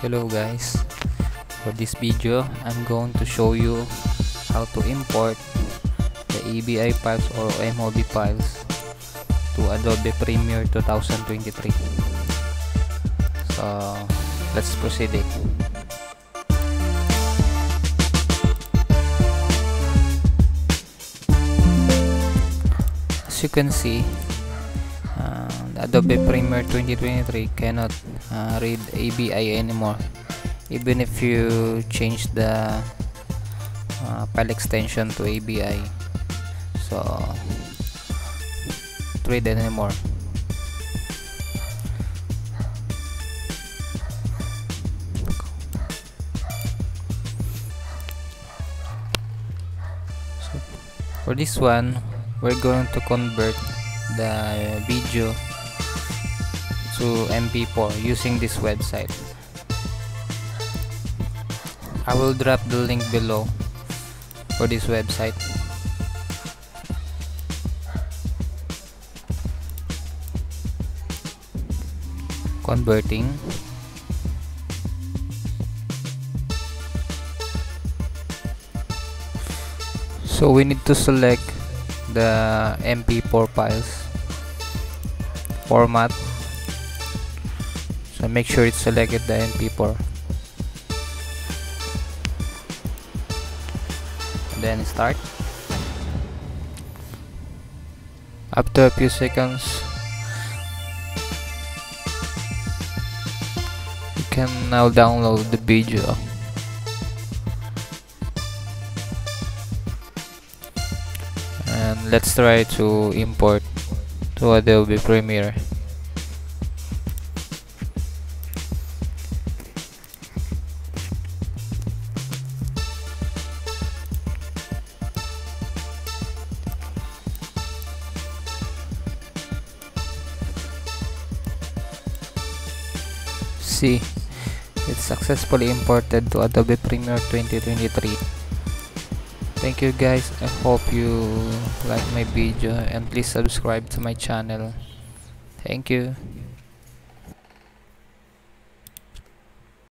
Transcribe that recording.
hello guys. For this video I'm going to show you how to import the AVI files or MOV files to Adobe Premiere 2023 so let's proceed it. As you can see Adobe Premiere 2023 cannot uh, read AVI anymore. Even if you change the uh, file extension to AVI so read anymore. So for this one we're going to convert the video to mp4 using this website. I will drop the link below for this website. Converting. So we need to select the mp4 files format so make sure it's selected the mp4 then start. After a few seconds. You can now download the video. And let's try to import to Adobe Premiere see it's successfully imported to Adobe Premiere 2023 thank you guys. I hope you like my video and please subscribe to my channel. Thank you